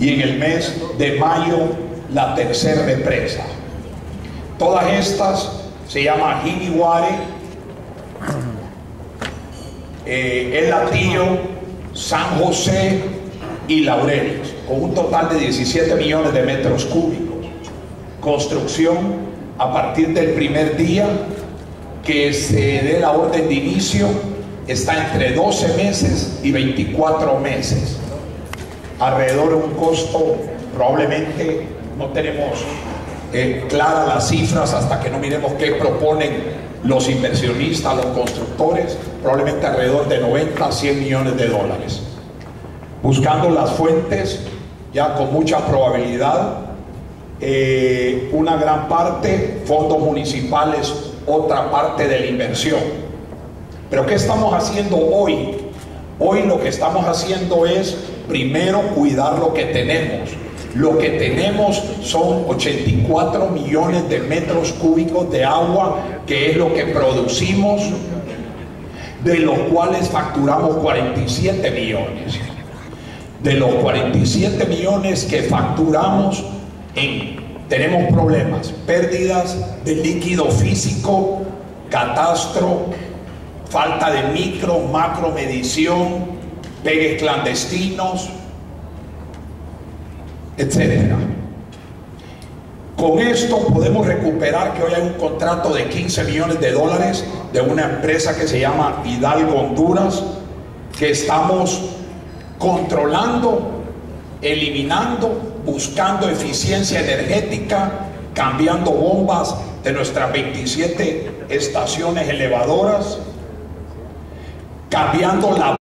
y en el mes de mayo la tercera represa. Todas estas se llaman Hiniware, eh, El Latillo, San José y Laureles, con un total de 17 millones de metros cúbicos. Construcción a partir del primer día que se dé la orden de inicio está entre 12 meses y 24 meses. Alrededor de un costo, probablemente no tenemos eh, claras las cifras hasta que no miremos qué proponen los inversionistas, los constructores, probablemente alrededor de 90 a 100 millones de dólares. Buscando las fuentes, ya con mucha probabilidad, eh, una gran parte, fondos municipales, otra parte de la inversión. Pero ¿qué estamos haciendo hoy? Hoy lo que estamos haciendo es primero cuidar lo que tenemos. Lo que tenemos son 84 millones de metros cúbicos de agua, que es lo que producimos, de los cuales facturamos 47 millones. De los 47 millones que facturamos, en, tenemos problemas, pérdidas de líquido físico, catastro, falta de micro, macro medición, pegues clandestinos, etcétera. Con esto podemos recuperar que hoy hay un contrato de 15 millones de dólares de una empresa que se llama Hidalgo Honduras, que estamos controlando, eliminando, buscando eficiencia energética, cambiando bombas de nuestras 27 estaciones elevadoras, cambiando la